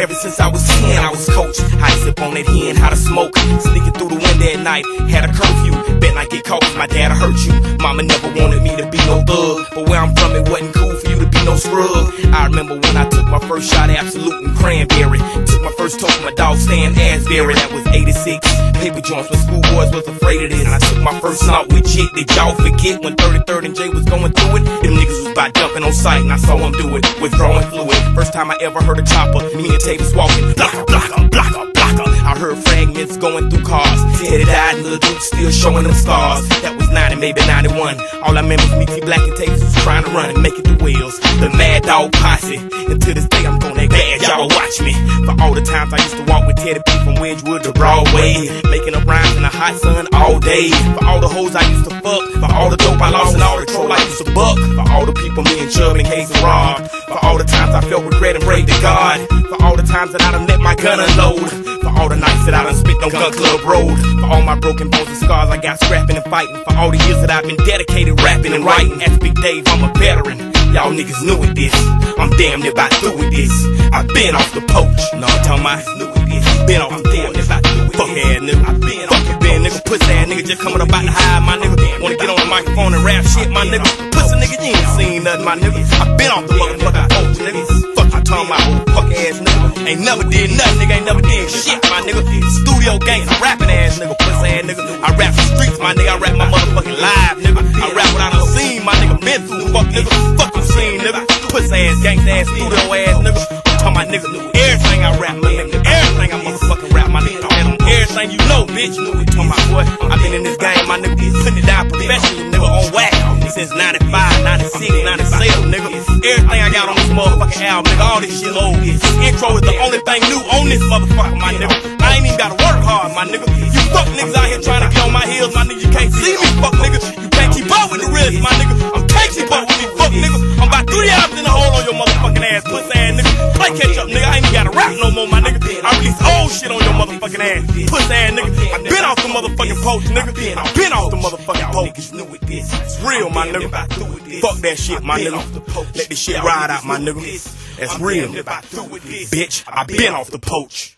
Ever since I was 10, I was coached. How to sip on that hen, how to smoke. Sneaking through the window at night. Had a curfew. Bet not get caught 'cause my dad hurt you. Mama never wanted me to be no thug. But where I'm from, it wasn't cool for you to be no scrub. I remember when I took my first shot at Absolut and Cranberry. Took my first toke my dog Stan Asbury. That was 86. Paper joints when schoolboys was afraid of this. I took my first snort with Jit. Did y'all forget when 33rd and J was going through it? Them niggas was by jumping on sight and I saw them do it. Withdrawing fluid. First time I ever heard a chopper. Me and Tavis walking. Blocker, blocker, blocker, blocker. I heard fragments going through cars. Died and Lil Duke still showing them scars. That was 90, maybe 91. All I remember is me, T Black and Tavis was trying to run and make it the wheels. The Mad Dog Posse. And to this day I'm gonna bad. Y'all watch me. For all the times I used to walk with Teddy from Wedgewood to Broadway. Making up rhymes in the hot sun all day. For all the hoes I used to fuck. For all the dope I lost and all the troll I used to buck. For all the people me and Chubb and Case robbed. For all the times I felt regret and prayed to God. For all the times that I done let my gun unload. For all the nights that I done spent on Gun Club Road. For all my broken bones and scars I got scrapping and fighting. For all the years that I've been dedicated rapping and writing. As Big Dave, I'm a veteran. Y'all niggas new with this. I'm damn near about through with this. I've been off the poach. No, I'm talking about new. Been off, I'm damn with Fuck ass nigga. Been Fuck you been nigga. Pussy ass nigga just coming up out the high, my nigga. Wanna get on the microphone and rap shit, my nigga. Pussy nigga, you ain't seen nothing, my nigga. I been off the motherfucking poach, nigga. Fuck you talking about, fuck ass nigga. Ain't never did nothing, nigga. Ain't never did shit, my nigga. Studio gangsta rapping ass nigga, pussy ass nigga. I rap the streets, my nigga. I rap my motherfucking live, nigga. I rap what I done seen, my nigga. Been through, fuck nigga. Fuck you seen, nigga. Pussy ass, gangsta ass, studio ass nigga. Bitch. Talking about boy, I been in this game, my nigga. Putting it down professional, nigga, on whack. Since 95, 96, 97, nigga. Everything I got on this motherfucking album, nigga. All this shit old. This intro is the only thing new on this motherfucker, my nigga. I ain't even gotta work hard, my nigga. You fuck niggas out here trying to get on my heels, my nigga. You can't see me, fuck nigga. You can't keep up with the risk, my nigga. I'm can't keep up with me, fuck nigga. I'm about three hours in the hole on your motherfucking ass, pussy ass nigga. Play catch up, nigga. I ain't even gotta rap shit on your motherfucking ass, pussy ass nigga. I been off the motherfucking post, nigga. I been off the motherfucking post. It's real, my nigga. Fuck that shit, my nigga. Let this shit ride out, my nigga. That's real. Bitch, I been off the poach.